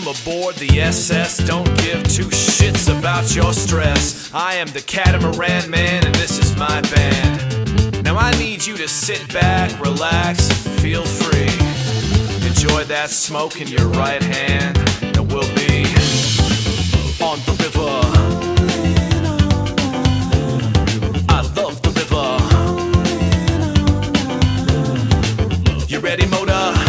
Welcome aboard the SS. Don't give two shits about your stress. I am the catamaran man, and this is my band. Now I need you to sit back, relax, feel free. Enjoy that smoke in your right hand, and we'll be on the river. I love the river. You ready, motor?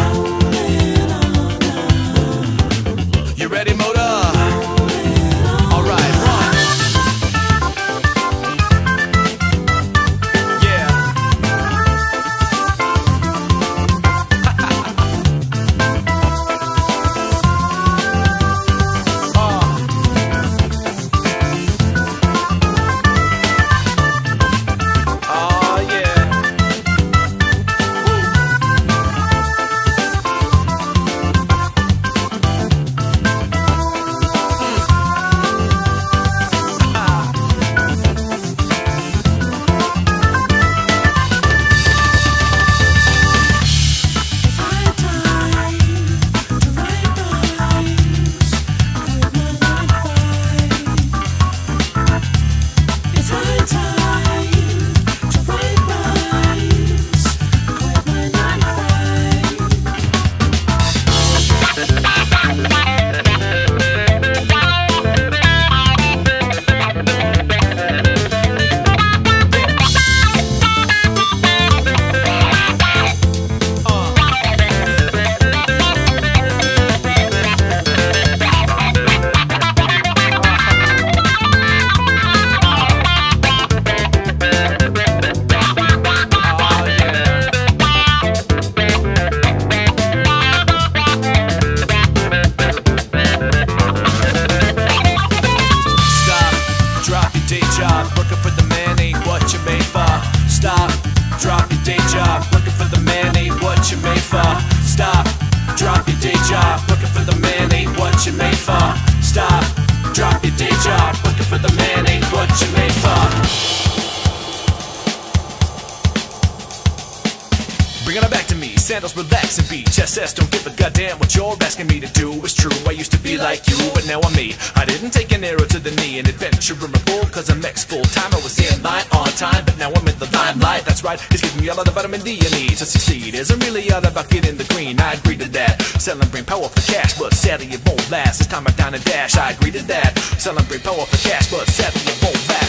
Job. Working for the man ain't what you made for. Stop, drop your day job. looking for the man ain't what you made for. Stop, drop your day job. looking for the man ain't what you made for. Stop, drop your day job. Working for the man ain't what you made for. Bringing it back sandals, relax and beach. SS, don't give a goddamn what you're asking me to do. It's true, I used to be like you, but now I'm me. I didn't take an arrow to the knee, an adventure in full, cause I'm ex full time. I was in line on time, but now I'm in the limelight. That's right, it's giving me all of the vitamin D you need to succeed. Isn't really all about getting the green, I agree to that. Selling bring power for cash, but sadly it won't last. It's time I dine and dash, I agree to that. Selling bring power for cash, but sadly it won't last.